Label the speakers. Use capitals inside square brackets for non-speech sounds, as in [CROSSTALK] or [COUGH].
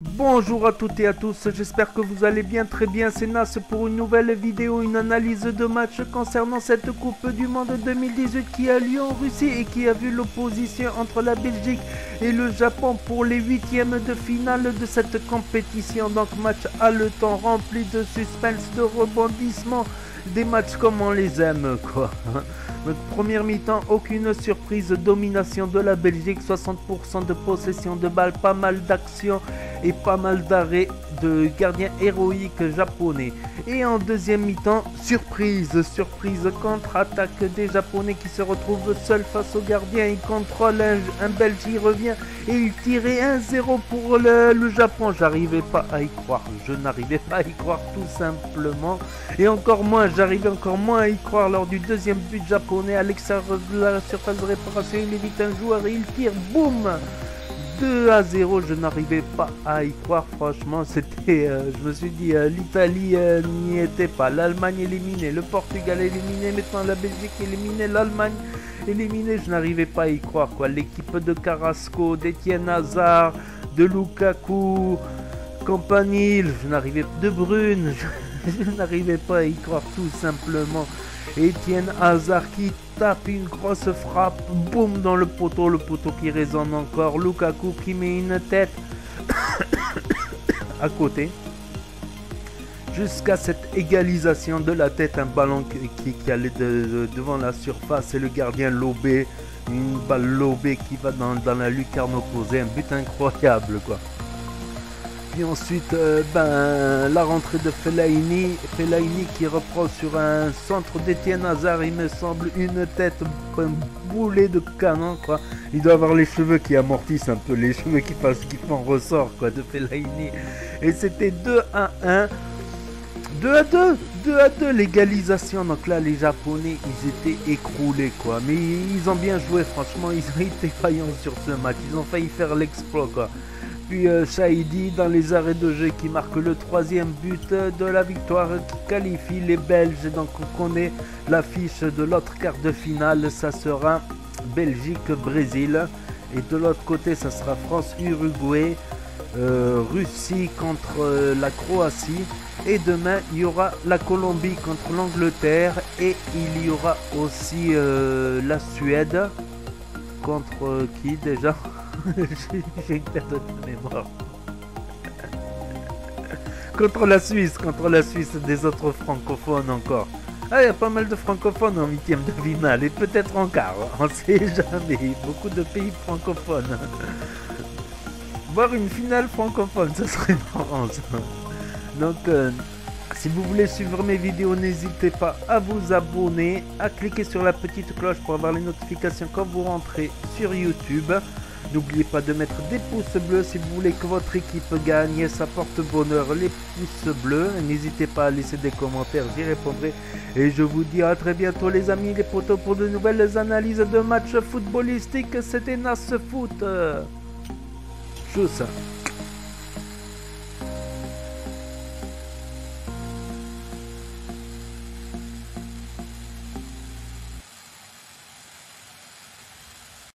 Speaker 1: Bonjour à toutes et à tous, j'espère que vous allez bien, très bien, c'est Nas pour une nouvelle vidéo, une analyse de match concernant cette Coupe du Monde 2018 qui a lieu en Russie et qui a vu l'opposition entre la Belgique et le Japon pour les huitièmes de finale de cette compétition. Donc match temps rempli de suspense, de rebondissement, des matchs comme on les aime quoi. [LAUGHS] première mi-temps, aucune surprise, domination de la Belgique, 60% de possession de balles, pas mal d'actions et pas mal d'arrêts de gardiens héroïques japonais. Et en deuxième mi-temps, surprise, surprise, contre-attaque des japonais qui se retrouvent seuls face aux gardiens. Ils contrôlent un, un Belge, il revient et il tirait 1-0 pour le, Japon. J'arrivais pas à y croire, je n'arrivais pas à y croire tout simplement. Et encore moins, j'arrivais encore moins à y croire lors du deuxième but japonais de la surface de réparation. Il évite un joueur et il tire, boum 2 à 0, je n'arrivais pas à y croire, franchement, c'était, euh, je me suis dit, euh, l'Italie euh, n'y était pas, l'Allemagne éliminée, le Portugal éliminé, maintenant la Belgique éliminée, l'Allemagne éliminée, je n'arrivais pas à y croire, quoi, l'équipe de Carrasco, d'Etienne Hazard, de Lukaku, compagnie, je n'arrivais, de Brune, je [LAUGHS] n'arrivais pas à y croire tout simplement. Etienne Hazard qui tape une grosse frappe, boum dans le poteau, le poteau qui résonne encore. Lukaku qui met une tête [COUGHS] à côté. Jusqu'à cette égalisation de la tête, un ballon qui, qui, allait devant la surface et le gardien lobé, une balle lobée qui va dans, dans la lucarne opposée, un but incroyable quoi ensuite, euh, ben, la rentrée de Fellaini. Fellaini qui reprend sur un centre d'Etienne Hazard, il me semble, une tête, un boulet de canon, quoi. Il doit avoir les cheveux qui amortissent un peu, les cheveux qui, passent, qui font ressort, quoi, de Fellaini. Et c'était 2 à 1. 2 à 2 2 à 2 l'égalisation donc là les japonais ils étaient écroulés quoi mais ils ont bien joué franchement ils ont [LAUGHS] été faillants sur ce match ils ont failli faire l'exploit quoi puis euh, Saïdi dans les arrêts de jeu qui marque le troisième but de la victoire qui qualifie les Belges. Donc on connaît l'affiche de l'autre quart de finale, ça sera Belgique-Brésil. Et de l'autre côté, ça sera France-Uruguay, euh, Russie contre euh, la Croatie. Et demain, il y aura la Colombie contre l'Angleterre. Et il y aura aussi la Suède contre qui déjà? [LAUGHS] J'ai une perte de mémoire. contre la Suisse, contre la Suisse des autres francophones encore. Ah, il y a pas mal de francophones en huitième de finale et peut-être en quart. On sait [LAUGHS] jamais. Beaucoup de pays francophones. Voir une finale francophone, ce serait marrant. Donc, euh, si vous voulez suivre mes vidéos, n'hésitez pas à vous abonner, à cliquer sur la petite cloche pour avoir les notifications quand vous rentrez sur YouTube. N'oubliez pas de mettre des pouces bleus si vous voulez que votre équipe gagne. Ça porte bonheur les pouces bleus. N'hésitez pas à laisser des commentaires, j'y répondrai. Et je vous dis à très bientôt les amis, les potos pour de nouvelles analyses de matchs footballistiques. C'était Nas Foot. Tchuss